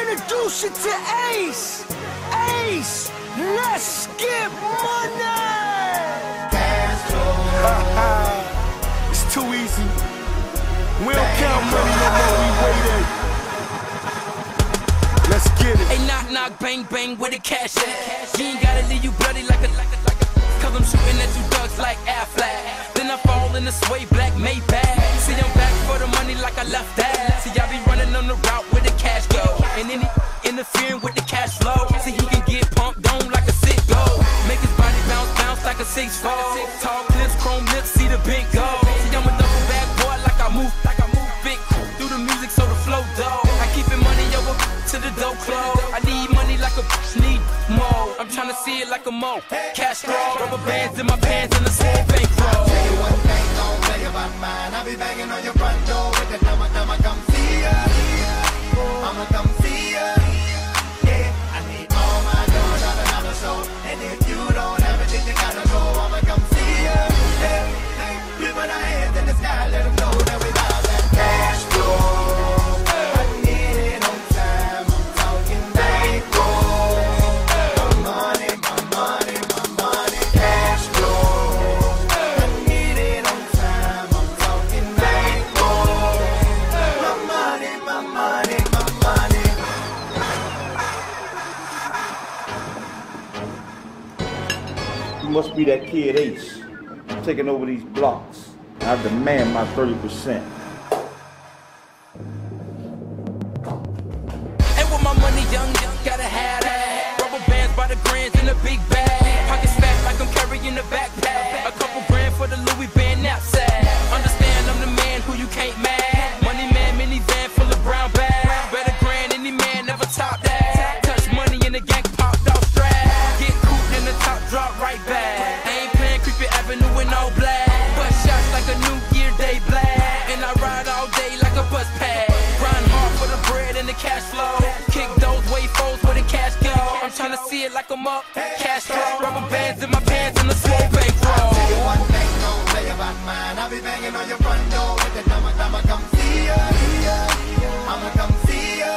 introduce you to Ace. Ace, let's get money. it's too easy. We don't count money no more, we wait Let's get it. Hey, knock, knock, bang, bang, where the cash at? You ain't gotta leave you bloody like a, like a, like a. Cause I'm shooting at you ducks like Aflac. Then I fall in the sway black Maybach. See, I'm back for the money like I left that. See, I be And interfering with the cash flow. See, he can get pumped on like a Citgo. Make his body bounce, bounce like a six four. Tall clips, chrome lips, see the big go. See, I'm a double back boy like I move, like I move big through the music so the flow dope. I keep it money over to the dope close. I need money like a need more. I'm trying to see it like a mo. Cash flow, rubber bands in my pants and a small bankroll. Tell you one thing, don't you about mine. I be banging on your front door You must be that kid Ace. Taking over these blocks. I demand my 30%. And with my money young, gotta have that. Rubber bands by the grands in a big bag. Fat like I'm carrying a backpack. Cash flow. Kick those way foes where the cash go. I'm trying to see it like I'm up. Cash flow. Rubber bands in my pants and a small bankroll. Tell you one thing, don't you about mine. I'll be banging on your front door with the number, number, come see ya. I'ma come see ya.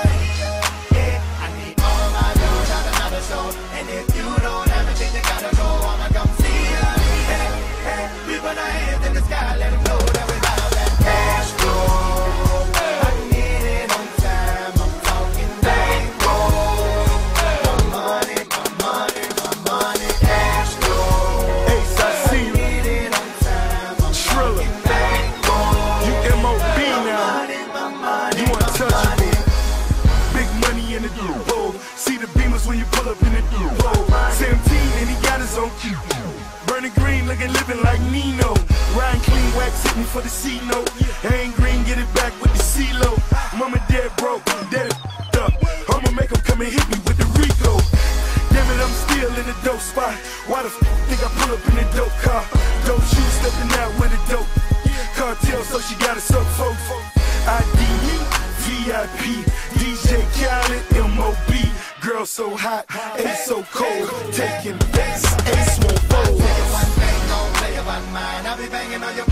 Yeah, I need all my dough, not another show. And if when you pull up in the Duo. 17 and he got his own cue. Burning green, looking living like Nino. Ryan clean wax hit me for the C note. Ain't green, get it back with the CeeLo. Mama dead broke, dead up. I'ma make him come and hit me with the Rico. Damn it, I'm still in the dope spot. Why the f think I pull up in the dope car? Dope shoes stepping out with a dope. Cartel, so she got us up, folks. IDE, VIP. Girl so hot, Ace so cold. Taking bets, Ace won't fold. One don't tell you about mine. I be banging on your